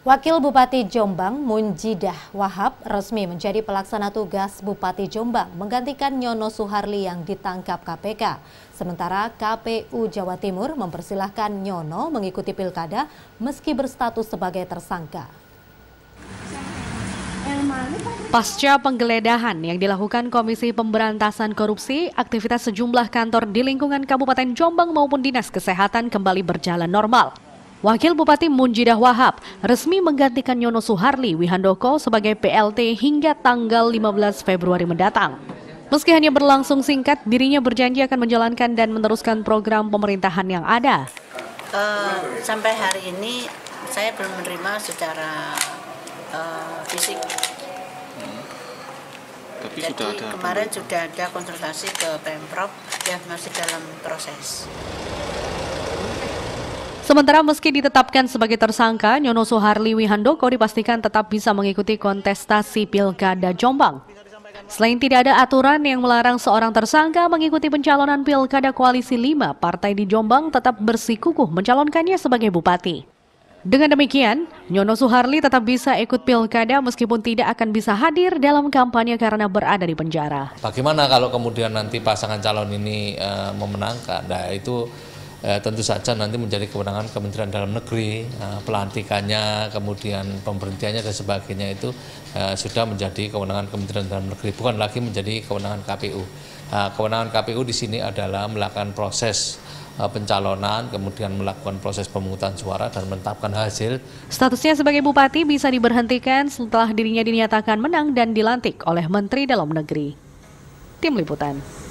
Wakil Bupati Jombang Munjidah Wahab resmi menjadi pelaksana tugas Bupati Jombang menggantikan Nyono Suharli yang ditangkap KPK. Sementara KPU Jawa Timur mempersilahkan Nyono mengikuti pilkada meski berstatus sebagai tersangka. Pasca penggeledahan yang dilakukan Komisi Pemberantasan Korupsi, aktivitas sejumlah kantor di lingkungan Kabupaten Jombang maupun Dinas Kesehatan kembali berjalan normal. Wakil Bupati Munjidah Wahab resmi menggantikan Nyono Suharli Wihandoko sebagai PLT hingga tanggal 15 Februari mendatang. Meski hanya berlangsung singkat, dirinya berjanji akan menjalankan dan meneruskan program pemerintahan yang ada. Uh, sampai hari ini saya belum menerima secara uh, fisik. Hmm. Tapi Jadi sudah ada kemarin sudah ada konsultasi ke Pemprov yang masih dalam proses. Sementara meski ditetapkan sebagai tersangka, Nyono Soharli Wihandoko dipastikan tetap bisa mengikuti kontestasi Pilkada Jombang. Selain tidak ada aturan yang melarang seorang tersangka mengikuti pencalonan Pilkada Koalisi 5, partai di Jombang tetap bersikukuh mencalonkannya sebagai bupati. Dengan demikian, Nyono Suharli tetap bisa ikut pilkada meskipun tidak akan bisa hadir dalam kampanye karena berada di penjara. Bagaimana kalau kemudian nanti pasangan calon ini uh, memenangkan? Nah itu eh, tentu saja nanti menjadi kewenangan Kementerian Dalam Negeri, eh, pelantikannya, kemudian pemberhentiannya dan sebagainya itu eh, sudah menjadi kewenangan Kementerian Dalam Negeri, bukan lagi menjadi kewenangan KPU. Kewenangan KPU di sini adalah melakukan proses pencalonan, kemudian melakukan proses pemungutan suara dan menetapkan hasil. Statusnya sebagai bupati bisa diberhentikan setelah dirinya dinyatakan menang dan dilantik oleh Menteri Dalam Negeri. Tim Liputan.